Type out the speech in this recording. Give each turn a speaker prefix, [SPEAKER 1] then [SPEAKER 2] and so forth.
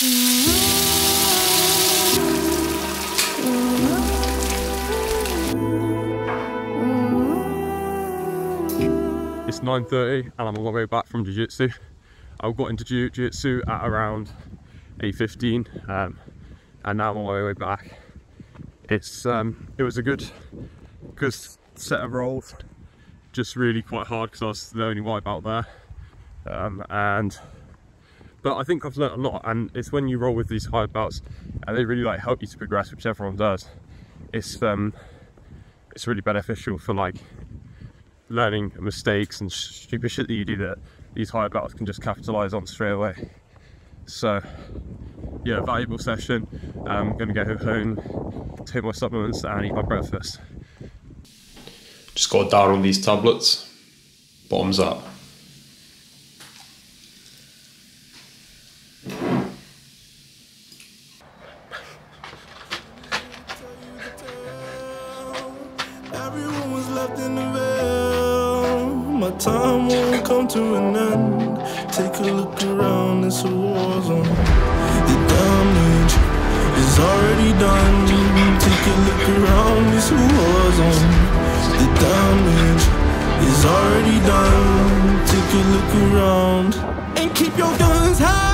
[SPEAKER 1] It's 9.30 and I'm on my way back from Jiu-Jitsu. I got into Jiu-Jitsu at around 8.15 um, and now I'm on my way back. It's um, It was a good, good set of rolls, just really quite hard because I was the only white belt there. Um, and but I think I've learned a lot and it's when you roll with these high belts and they really like help you to progress which everyone does it's um it's really beneficial for like learning mistakes and stupid shit that you do that these higher belts can just capitalize on straight away. So yeah valuable session. I'm gonna go home take my supplements and eat my breakfast. Just got down on these tablets. Bottoms up
[SPEAKER 2] Everyone was left in the veil. My time won't come to an end. Take a look around, it's a war zone. The damage is already done. Take a look around, it's a war zone. The damage is already done. Take a look around and keep your guns high.